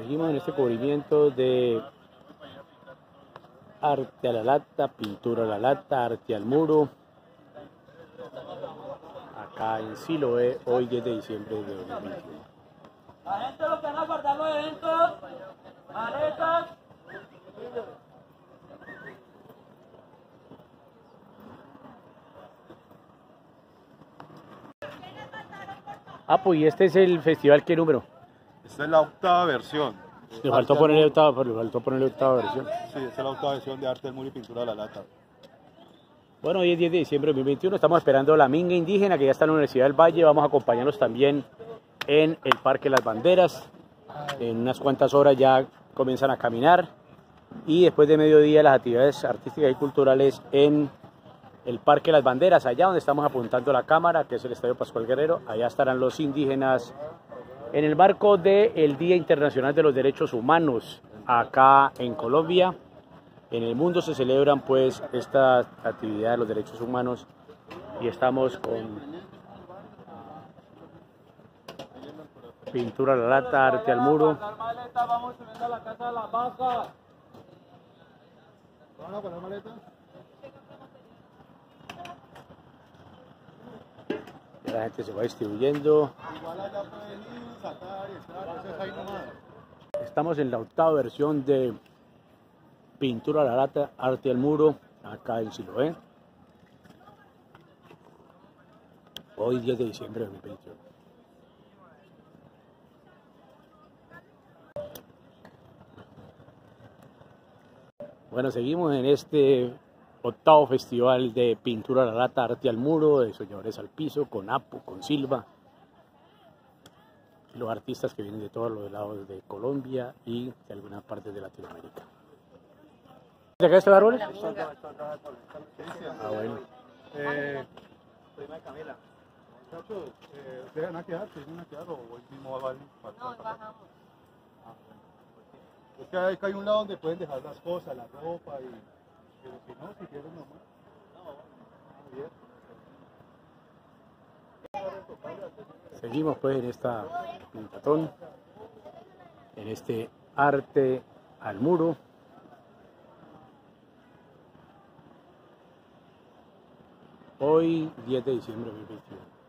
Seguimos en este cubrimiento de arte a la lata, pintura a la lata, arte al muro. Acá en Siloé, hoy 10 de diciembre de 2021. La gente lo que van a guardar los eventos, maletas. Ah, pues y este es el festival, ¿qué número? Esta es la octava versión. Le faltó ponerle octava, le faltó ponerle octava versión. Sí, esta es la octava versión de arte del muro y pintura de la lata. Bueno, hoy es 10 de diciembre de 2021, estamos esperando la minga indígena que ya está en la Universidad del Valle, vamos a acompañarnos también en el Parque Las Banderas, en unas cuantas horas ya comienzan a caminar y después de mediodía las actividades artísticas y culturales en el Parque Las Banderas, allá donde estamos apuntando la cámara, que es el Estadio Pascual Guerrero, allá estarán los indígenas en el marco del Día Internacional de los Derechos Humanos acá en Colombia. En el mundo se celebran pues esta actividad de los derechos humanos y estamos con pintura a la lata, arte al muro. La gente se va distribuyendo. Estamos en la octava versión de pintura a la lata, arte al muro, acá en Siloé. Hoy 10 de diciembre de 2021. Bueno, seguimos en este octavo festival de pintura a la lata, arte al muro, de soñadores al piso, con Apo, con Silva, los artistas que vienen de todos los lados de Colombia y de algunas partes de Latinoamérica. ¿De acá estos árboles? Ah, bueno. Eh, prima de Camila. Muchachos, eh, ¿ustedes van a quedar? ¿Se van a quedar o hoy mismo van a No, bajamos. Es que hay, que hay un lado donde pueden dejar las cosas, la ropa y... Pero si no, si quieren nomás. No, bien. Seguimos pues en esta pintatón, en este arte al muro. Hoy 10 de diciembre de 2021.